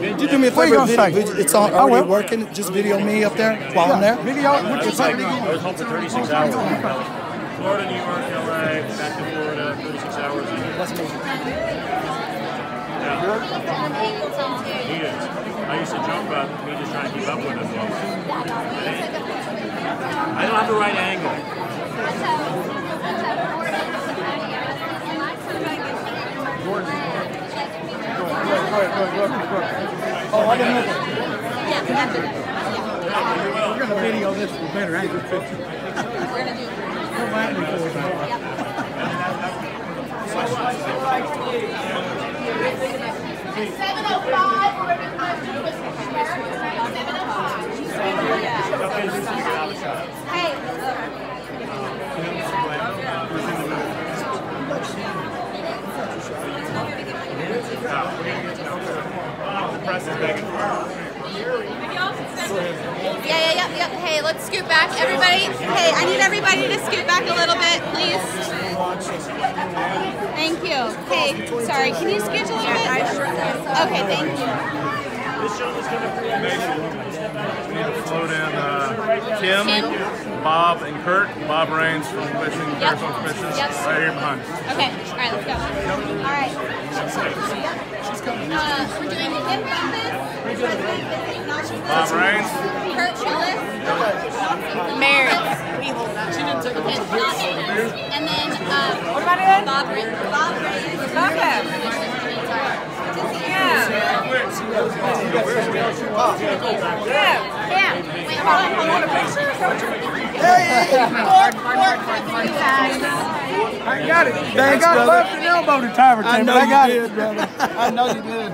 Did you do me a What you favor? gonna Video, say? video- it's on, I already working. Just video me up there while I'm there. Video, what you It's like. I was home for 36 hours. Florida, New York, LA, back to Florida, 36 hours. That's me. Yeah. He is. I used to joke about me just trying to keep up with him. I don't have the right angle. Oh, I didn't know that. We're gonna video this for better angle picture. Come back before that. Seven oh five, we're gonna come to the seven oh five. Hey. The press is begging for Yeah, yeah, yeah, yeah. Hey, let's scoot back. Everybody, hey, I need everybody to scoot back a little bit, please. Thank you. Hey, sorry, can you scoot a little bit? Okay, thank you. We need to float in uh, Kim, Kim? Bob, and Kurt. Bob Rains from Fishing, Yep. Fairfield Fishes, Yep. right here behind. Okay, all right, let's go. All right. Uh, we're doing the hip Bob Rains. Kurt Willis. Mary. We hold that. She didn't take a picture. And then, uh, what about it? Bob Ray. Bob Ray. Okay. Yeah. Yeah. Yeah. Wait, hold on. Hold on. a picture? Fork, fork, fork, I got it. I Thanks, got brother. left and elbow to Tiver I but know I got you it. did, brother. I know you did.